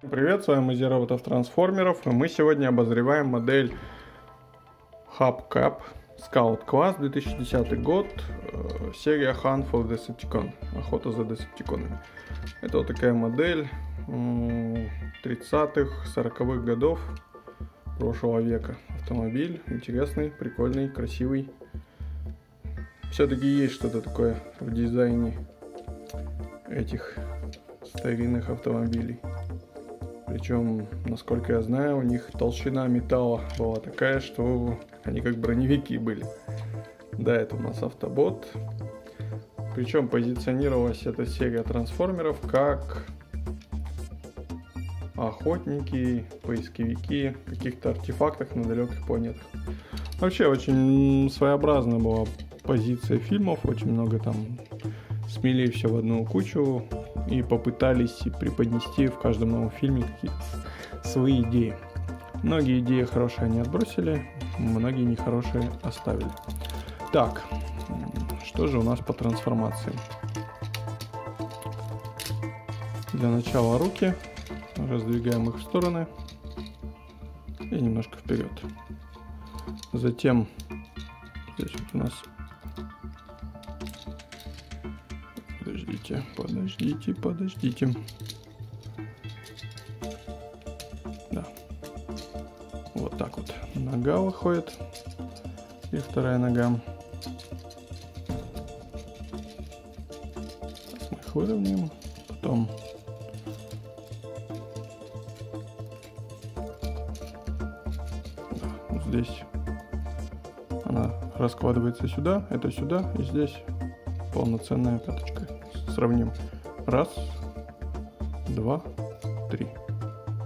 Привет, с вами Музей роботов трансформеров, и мы сегодня обозреваем модель Hubcap Scout Class 2010 год, э, серия Hunt for Decepticon, охота за десептиконами. Это вот такая модель 30-х, 40-х годов прошлого века. Автомобиль интересный, прикольный, красивый. Все-таки есть что-то такое в дизайне этих старинных автомобилей. Причем, насколько я знаю, у них толщина металла была такая, что они как броневики были. Да, это у нас автобот. Причем позиционировалась эта серия трансформеров как охотники, поисковики, каких-то артефактах на далеких планетах. Вообще очень своеобразная была позиция фильмов, очень много там смели все в одну кучу, и попытались преподнести в каждом новом фильме какие-то свои идеи. Многие идеи хорошие они отбросили, многие нехорошие оставили. Так, что же у нас по трансформации? Для начала руки. Раздвигаем их в стороны. И немножко вперед. Затем здесь вот у нас Подождите, подождите, подождите. Да. Вот так вот. Нога выходит. И вторая нога. Сейчас мы их выровняем. Потом здесь она раскладывается сюда, это сюда, и здесь полноценная пяточка сравним. Раз, два, три.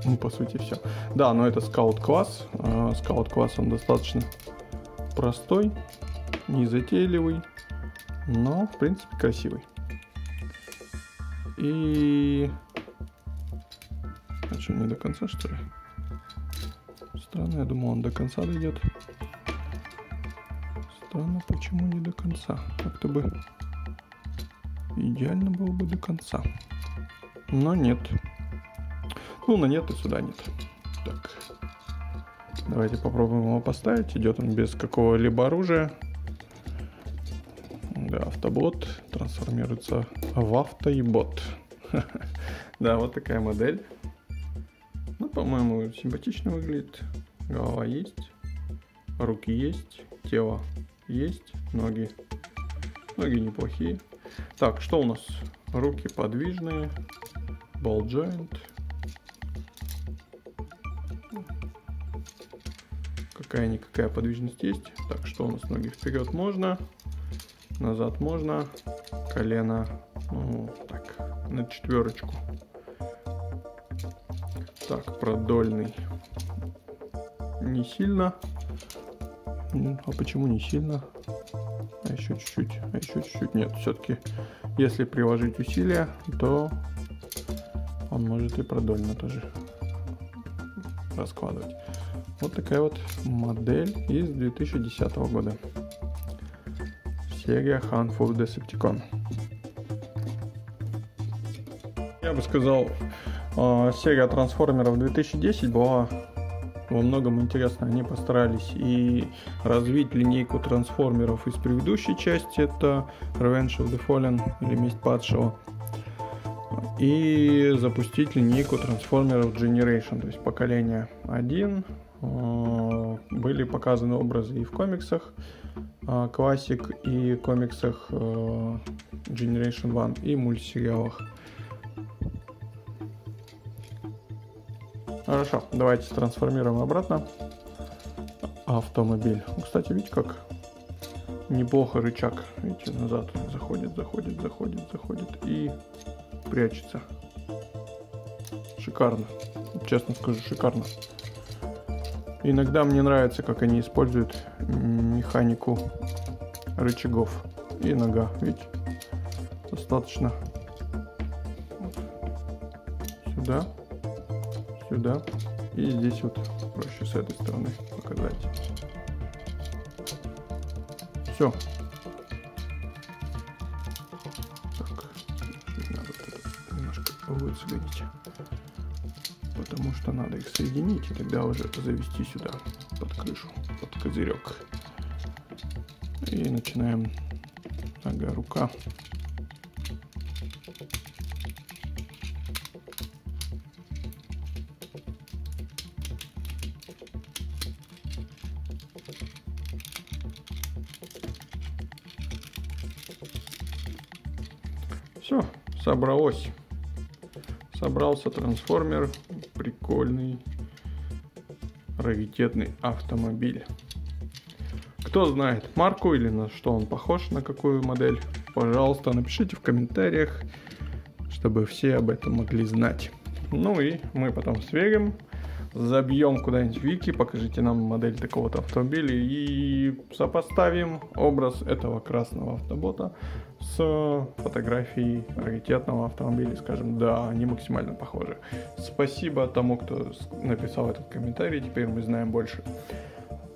Ну, по сути, все. Да, но это скаут класс. Скаут класс он достаточно простой, не затейливый, но, в принципе, красивый. И... А что, не до конца, что ли? Странно, я думал, он до конца дойдет. Странно, почему не до конца? Как-то бы Идеально было бы до конца. Но нет. Ну, на нет и сюда нет. Так. Давайте попробуем его поставить. Идет он без какого-либо оружия. Да, автобот трансформируется в автобот. Да, вот такая модель. Ну, по-моему, симпатично выглядит. Голова есть, руки есть, тело есть, ноги. Ноги неплохие. Так, что у нас? Руки подвижные. Ball joint. Какая-никакая подвижность есть. Так, что у нас? Ноги вперед можно. Назад можно. Колено. Ну, так, на четверочку. Так, продольный. Не сильно. А почему не сильно? Еще чуть-чуть, а еще чуть-чуть. Нет, все-таки, если приложить усилия, то он может и продольно тоже раскладывать. Вот такая вот модель из 2010 года. Серия Hunt for Decepticon. Я бы сказал, а, серия трансформеров 2010 была во многом интересно. Они постарались и развить линейку трансформеров из предыдущей части, это Revenge of the Fallen или Месть Падшего, и запустить линейку трансформеров Generation, то есть поколение 1. А, были показаны образы и в комиксах классик, и комиксах а, Generation 1, и мультсериалах. Хорошо, давайте трансформируем обратно автомобиль. Кстати, видите, как неплохо рычаг. Видите, назад заходит, заходит, заходит, заходит и прячется. Шикарно. Честно скажу, шикарно. Иногда мне нравится, как они используют механику рычагов. И нога, видите? Достаточно. Сюда сюда. И здесь вот проще с этой стороны показать. Все. Так, надо немножко выцегонить. что надо их соединить и тогда уже завести сюда под крышу, под козырек. И начинаем нога, рука. Все, собралось. Собрался трансформер. Прикольный, раритетный автомобиль. Кто знает марку или на что он похож, на какую модель, пожалуйста, напишите в комментариях, чтобы все об этом могли знать. Ну и мы потом сверим, забьем куда-нибудь вики, покажите нам модель такого-то автомобиля и сопоставим образ этого красного автобота с фотографией раритетного автомобиля, скажем, да, они максимально похожи. Спасибо тому, кто написал этот комментарий, теперь мы знаем больше.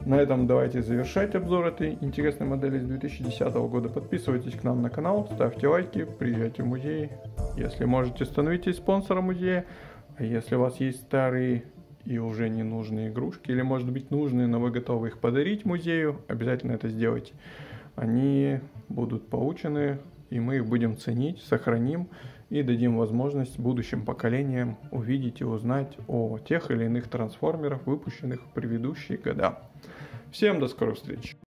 На этом давайте завершать обзор этой интересной модели с 2010 года. Подписывайтесь к нам на канал, ставьте лайки, приезжайте в музей. Если можете, становитесь спонсором музея. А если у вас есть старые и уже ненужные игрушки, или может быть нужные, но вы готовы их подарить музею, обязательно это сделайте. Они будут получены, и мы их будем ценить, сохраним и дадим возможность будущим поколениям увидеть и узнать о тех или иных трансформерах, выпущенных в предыдущие года. Всем до скорых встреч!